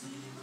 see